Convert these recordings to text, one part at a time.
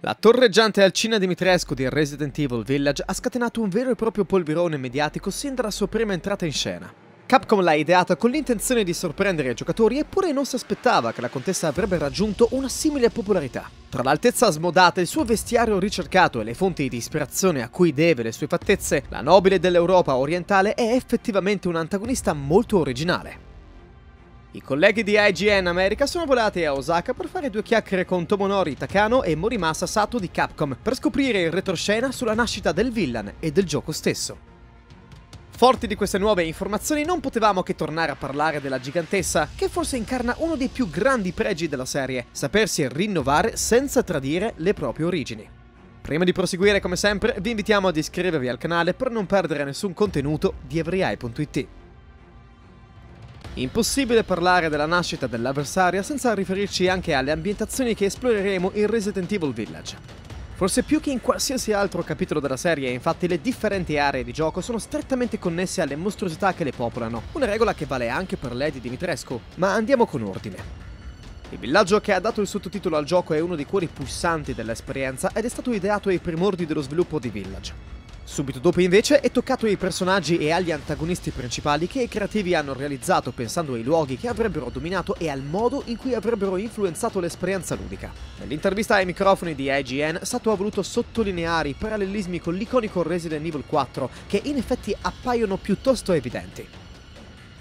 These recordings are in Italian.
La torreggiante alcina Dimitrescu di Resident Evil Village ha scatenato un vero e proprio polverone mediatico sin dalla sua prima entrata in scena. Capcom l'ha ideata con l'intenzione di sorprendere i giocatori eppure non si aspettava che la contessa avrebbe raggiunto una simile popolarità. Tra l'altezza smodata, il suo vestiario ricercato e le fonti di ispirazione a cui deve le sue fattezze, la nobile dell'Europa orientale è effettivamente un antagonista molto originale. I colleghi di IGN America sono volati a Osaka per fare due chiacchiere con Tomonori Takano e Morimasa Sato di Capcom per scoprire il retroscena sulla nascita del villain e del gioco stesso. Forti di queste nuove informazioni non potevamo che tornare a parlare della gigantessa, che forse incarna uno dei più grandi pregi della serie, sapersi rinnovare senza tradire le proprie origini. Prima di proseguire come sempre vi invitiamo ad iscrivervi al canale per non perdere nessun contenuto di everyeye.it. Impossibile parlare della nascita dell'avversaria senza riferirci anche alle ambientazioni che esploreremo in Resident Evil Village. Forse più che in qualsiasi altro capitolo della serie, infatti, le differenti aree di gioco sono strettamente connesse alle mostruosità che le popolano, una regola che vale anche per Lady Dimitrescu, ma andiamo con ordine. Il villaggio che ha dato il sottotitolo al gioco è uno dei cuori pulsanti dell'esperienza ed è stato ideato ai primordi dello sviluppo di Village. Subito dopo invece è toccato ai personaggi e agli antagonisti principali che i creativi hanno realizzato pensando ai luoghi che avrebbero dominato e al modo in cui avrebbero influenzato l'esperienza ludica. Nell'intervista ai microfoni di IGN, Sato ha voluto sottolineare i parallelismi con l'iconico Resident Evil 4 che in effetti appaiono piuttosto evidenti.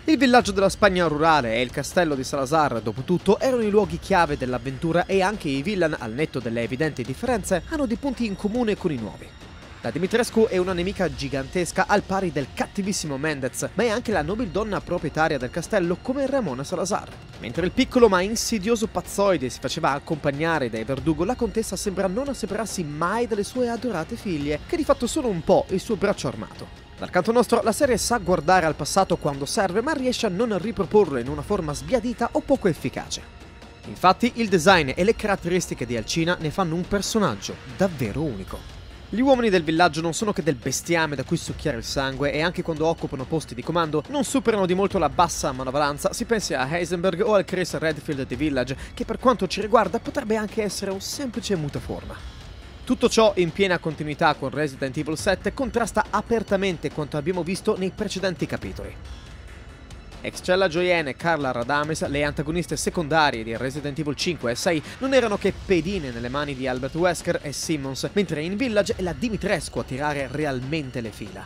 Il villaggio della Spagna rurale e il castello di Salazar, dopo tutto, erano i luoghi chiave dell'avventura e anche i villain, al netto delle evidenti differenze, hanno dei punti in comune con i nuovi. La Dimitrescu è una nemica gigantesca al pari del cattivissimo Mendez, ma è anche la nobildonna proprietaria del castello come Ramona Salazar. Mentre il piccolo ma insidioso pazzoide si faceva accompagnare dai Verdugo, la contessa sembra non separarsi mai dalle sue adorate figlie, che di fatto sono un po' il suo braccio armato. Dal canto nostro, la serie sa guardare al passato quando serve, ma riesce a non riproporlo in una forma sbiadita o poco efficace. Infatti, il design e le caratteristiche di Alcina ne fanno un personaggio davvero unico. Gli uomini del villaggio non sono che del bestiame da cui succhiare il sangue e anche quando occupano posti di comando non superano di molto la bassa manovalanza, si pensi a Heisenberg o al Chris Redfield di Village, che per quanto ci riguarda potrebbe anche essere un semplice mutaforma. Tutto ciò in piena continuità con Resident Evil 7 contrasta apertamente quanto abbiamo visto nei precedenti capitoli. Excella Joyen e Carla Radames, le antagoniste secondarie di Resident Evil 5 e 6, non erano che pedine nelle mani di Albert Wesker e Simmons, mentre in Village è la Dimitrescu a tirare realmente le fila.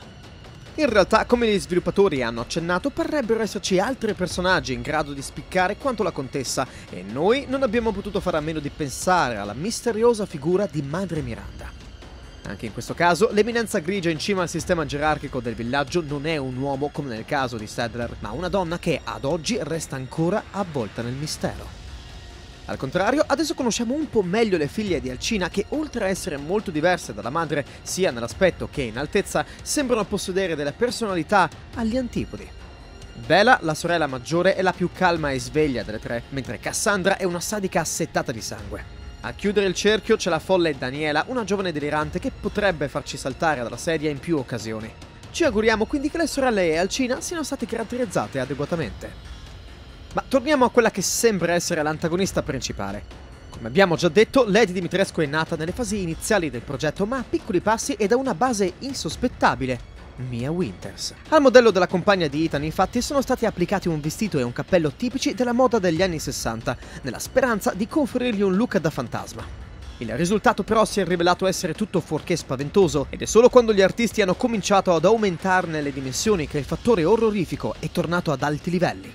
In realtà, come gli sviluppatori hanno accennato, parrebbero esserci altri personaggi in grado di spiccare quanto la contessa, e noi non abbiamo potuto fare a meno di pensare alla misteriosa figura di Madre Miranda. Anche in questo caso, l'eminenza grigia in cima al sistema gerarchico del villaggio non è un uomo come nel caso di Sadler, ma una donna che ad oggi resta ancora avvolta nel mistero. Al contrario, adesso conosciamo un po' meglio le figlie di Alcina che, oltre a essere molto diverse dalla madre, sia nell'aspetto che in altezza, sembrano possedere delle personalità agli antipodi. Bella, la sorella maggiore, è la più calma e sveglia delle tre, mentre Cassandra è una sadica assettata di sangue. A chiudere il cerchio c'è la folle Daniela, una giovane delirante che potrebbe farci saltare dalla sedia in più occasioni. Ci auguriamo quindi che le sorelle e Alcina siano state caratterizzate adeguatamente. Ma torniamo a quella che sembra essere l'antagonista principale. Come abbiamo già detto, Lady Dimitrescu è nata nelle fasi iniziali del progetto, ma a piccoli passi e da una base insospettabile, Mia Winters. Al modello della compagna di Ethan infatti sono stati applicati un vestito e un cappello tipici della moda degli anni 60, nella speranza di conferirgli un look da fantasma. Il risultato però si è rivelato essere tutto fuorché spaventoso ed è solo quando gli artisti hanno cominciato ad aumentarne le dimensioni che il fattore orrorifico è tornato ad alti livelli.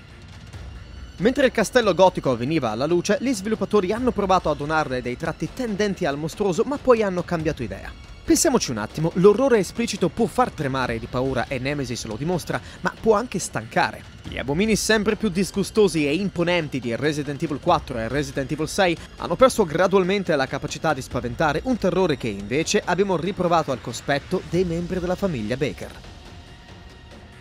Mentre il castello gotico veniva alla luce, gli sviluppatori hanno provato a donarle dei tratti tendenti al mostruoso ma poi hanno cambiato idea. Pensiamoci un attimo, l'orrore esplicito può far tremare di paura e Nemesis lo dimostra, ma può anche stancare. Gli abomini sempre più disgustosi e imponenti di Resident Evil 4 e Resident Evil 6 hanno perso gradualmente la capacità di spaventare un terrore che invece abbiamo riprovato al cospetto dei membri della famiglia Baker.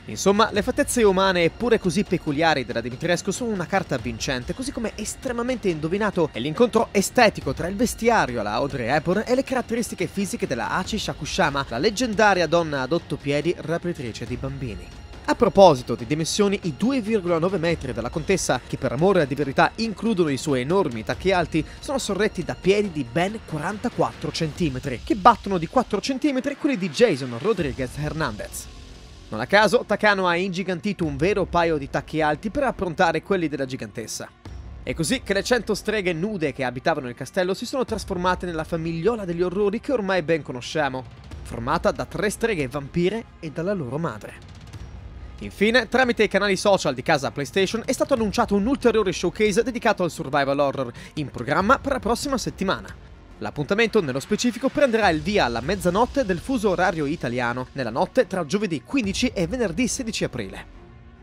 Insomma, le fattezze umane, eppure così peculiari della Dimitrescu, sono una carta vincente, così come estremamente indovinato è l'incontro estetico tra il vestiario alla Audrey Hepburn e le caratteristiche fisiche della Hachi Shakushama, la leggendaria donna ad otto piedi rapitrice di bambini. A proposito di dimensioni, i 2,9 metri della contessa, che per amore di verità includono i suoi enormi tacchi alti, sono sorretti da piedi di ben 44 cm, che battono di 4 cm quelli di Jason Rodriguez Hernandez. Non a caso, Takano ha ingigantito un vero paio di tacchi alti per approntare quelli della gigantessa. È così che le cento streghe nude che abitavano il castello si sono trasformate nella famigliola degli orrori che ormai ben conosciamo, formata da tre streghe vampire e dalla loro madre. Infine, tramite i canali social di casa PlayStation è stato annunciato un ulteriore showcase dedicato al survival horror, in programma per la prossima settimana. L'appuntamento nello specifico prenderà il via alla mezzanotte del fuso orario italiano, nella notte tra giovedì 15 e venerdì 16 aprile.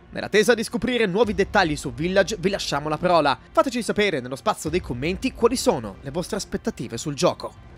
Nell'attesa di scoprire nuovi dettagli su Village, vi lasciamo la parola. Fateci sapere nello spazio dei commenti quali sono le vostre aspettative sul gioco.